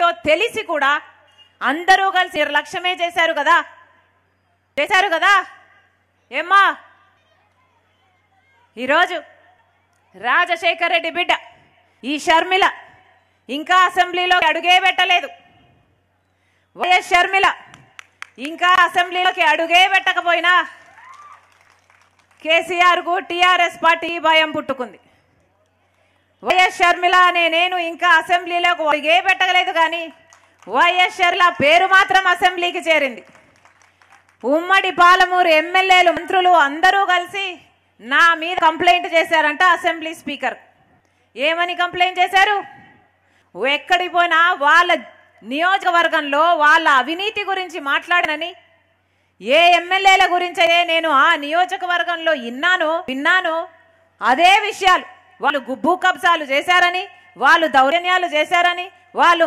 తో తెలిసి కూడా అందరూ కలిసి నిర్లక్ష్యమే చేశారు కదా? చేశారు కదా? ఏమ్మా? ఈరోజు రాజశేఖర్ రెడ్డి బిడ్డ ఈ షర్మిల ఇంకా అసెంబ్లీలో అడుగే పెట్టలేదు. వైఎస్ షర్మిల ఇంకా అసెంబ్లీలోకి అడుగే పెట్టకపోయినా కేసీఆర్కు టీఆర్ఎస్ పార్టీ భయం పుట్టుకుంది. వైఎస్ షర్మిల అనే నేను ఇంకా అసెంబ్లీలోకి అడుగే పెట్టగలేదు కానీ వైఎస్ షర్మిల పేరు మాత్రం అసెంబ్లీకి చేరింది. ఉమ్మడి పాలమూరు ఎమ్మెల్యేలు మంత్రులు అందరూ కలిసి నా మీద కంప్లైంట్ చేశారంట అసెంబ్లీ స్పీకర్. ఏమని కంప్లైంట్ చేశారు? ఎక్కడికి పోయినా వాళ్ళ నియోజకవర్గంలో వాళ్ళ అవినీతి గురించి మాట్లాడనని ఏ ఎమ్మెల్యేల గురించే నేను ఆ నియోజకవర్గంలో ఇన్నాను విన్నాను అదే విషయాలు వాళ్ళు గుబ్బు కబ్జాలు చేశారని వాళ్ళు దౌర్జన్యాలు చేశారని వాళ్ళు